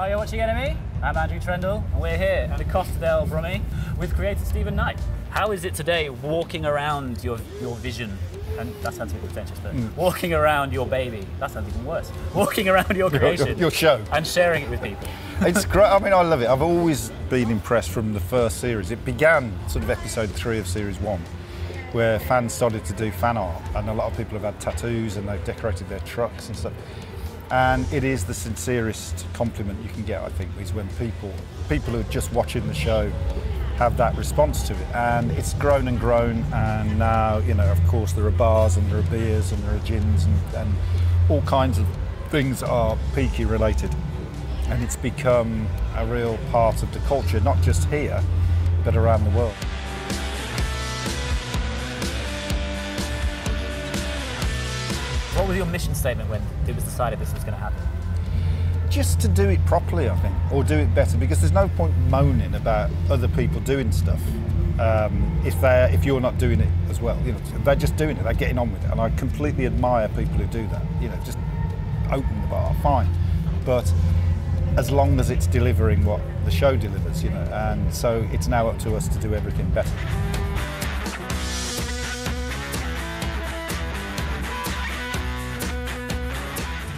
Hi, you're watching NME. I'm Andrew Trendell, and we're here at the Costa del Brummy with creator Steven Knight. How is it today walking around your, your vision? And that sounds a bit pretentious, but hmm. walking around your baby, that sounds even worse. Walking around your creation. your show. And sharing it with people. It's great. I mean, I love it. I've always been impressed from the first series. It began sort of episode three of series one, where fans started to do fan art, and a lot of people have had tattoos and they've decorated their trucks and stuff. And it is the sincerest compliment you can get, I think, is when people people who are just watching the show have that response to it. And it's grown and grown, and now, you know, of course, there are bars and there are beers and there are gins and, and all kinds of things are peaky related and it's become a real part of the culture, not just here, but around the world. Was your mission statement when it was decided this was going to happen? Just to do it properly, I think, or do it better, because there's no point moaning about other people doing stuff um, if they if you're not doing it as well. You know, they're just doing it, they're getting on with it, and I completely admire people who do that. You know, just open the bar, fine, but as long as it's delivering what the show delivers, you know, and so it's now up to us to do everything better.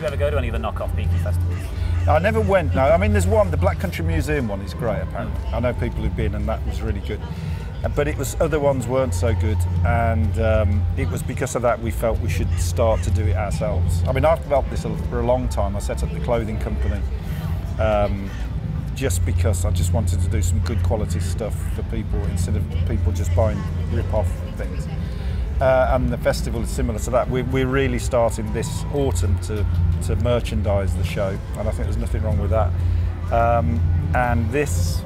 You ever go to any of the knockoff Peaky festivals? I never went. No, I mean, there's one. The Black Country Museum one is great. Apparently, I know people who've been, and that was really good. But it was other ones weren't so good, and um, it was because of that we felt we should start to do it ourselves. I mean, I've felt this for a long time. I set up the clothing company um, just because I just wanted to do some good quality stuff for people instead of people just buying rip-off things. Uh, and the festival is similar to that. We're, we're really starting this autumn to, to merchandise the show, and I think there's nothing wrong with that. Um, and this,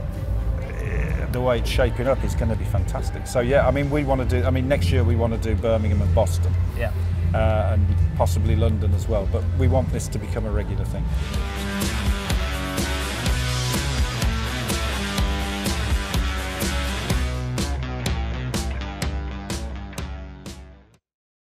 eh, the way it's shaping up, is going to be fantastic. So yeah, I mean, we want to do. I mean, next year we want to do Birmingham and Boston, Yeah. uh, and possibly London as well. But we want this to become a regular thing.